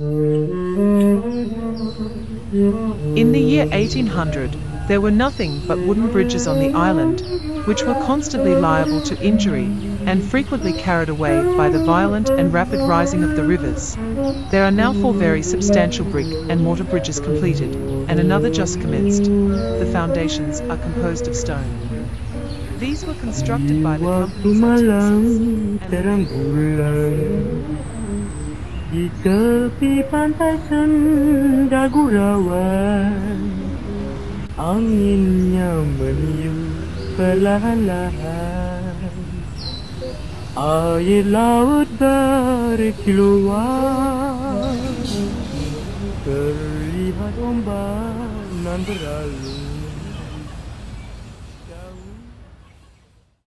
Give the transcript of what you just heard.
In the year 1800, there were nothing but wooden bridges on the island, which were constantly liable to injury and frequently carried away by the violent and rapid rising of the rivers. There are now four very substantial brick and mortar bridges completed, and another just commenced. The foundations are composed of stone. These were constructed by the Waktu Di tepi pantai senda gurauan Anginnya meniup perlahan-lahan. Air laut berkilauan Terlihat ombak nan berlalu